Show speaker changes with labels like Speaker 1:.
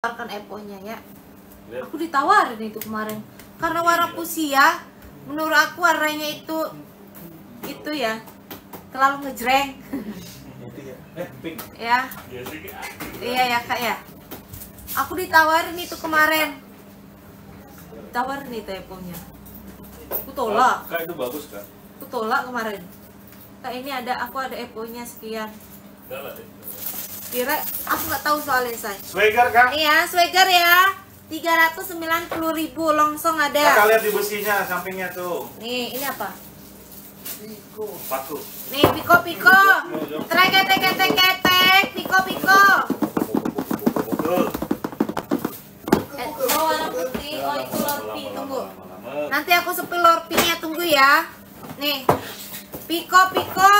Speaker 1: tawarkan Eponya ya.
Speaker 2: Lihat.
Speaker 1: aku ditawarin itu kemarin. Karena warna fuchsia menurut aku warnanya itu itu ya. Terlalu ngejreng.
Speaker 2: Eh, pink.
Speaker 1: ya.
Speaker 2: Ya sih.
Speaker 1: iya ya kak ya. Aku ditawarin itu kemarin. Ditawarin itu Eponya. Aku tolak.
Speaker 2: Kak itu bagus kak.
Speaker 1: aku tolak kemarin. Kak ini ada aku ada Eponya sekian.
Speaker 2: Enggak lah.
Speaker 1: Kira aku nggak tahu soalnya saya
Speaker 2: Swagger kak.
Speaker 1: iya swagger ya. 390.000 longsong ada.
Speaker 2: Kakak lihat di besinya sampingnya tuh.
Speaker 1: nih ini apa?
Speaker 2: Sepatu.
Speaker 1: nih piko piko. Trek trek trek trek piko piko.
Speaker 2: Tuh.
Speaker 1: eh, oh warna putih. Oh itu lorpi tunggu.
Speaker 2: Lama-lama.
Speaker 1: nanti aku sepil lorpinya tunggu ya. Nih. Piko piko